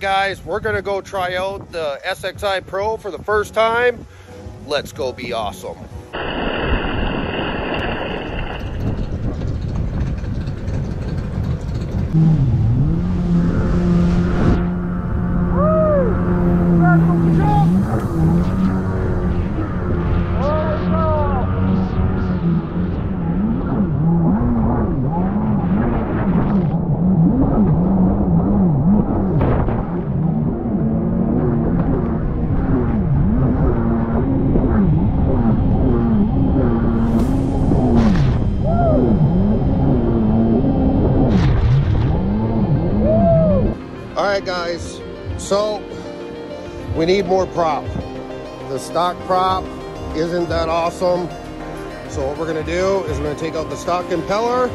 guys, we're gonna go try out the SXI Pro for the first time. Let's go be awesome. All right, guys. So we need more prop. The stock prop isn't that awesome. So what we're gonna do is we're gonna take out the stock impeller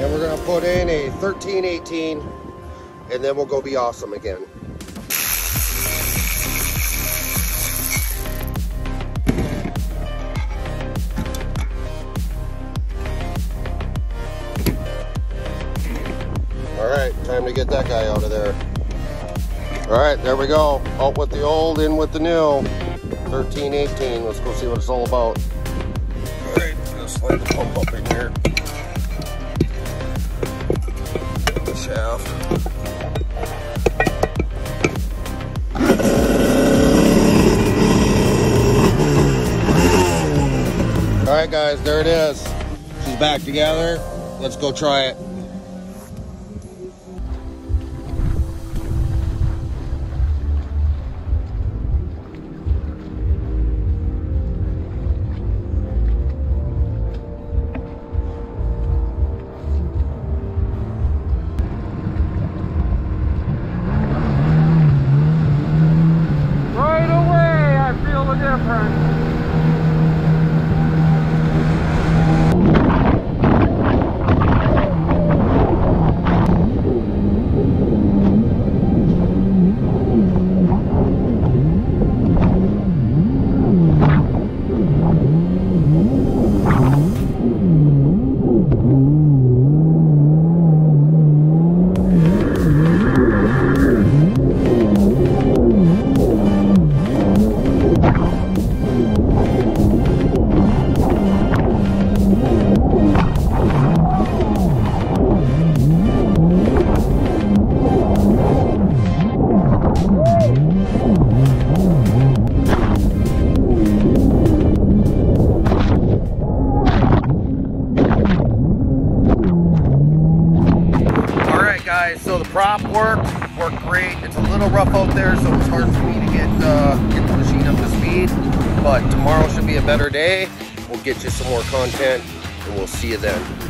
and we're gonna put in a 1318 and then we'll go be awesome again. All right, time to get that guy out of there. All right, there we go. Out with the old, in with the new. 1318, Let's go see what it's all about. All right, gonna slide the pump up in here. The shaft. All right, guys, there it is. She's back together. Let's go try it. So the prop worked, worked great. It's a little rough out there, so it's hard for me to get uh, get the machine up to speed. But tomorrow should be a better day. We'll get you some more content, and we'll see you then.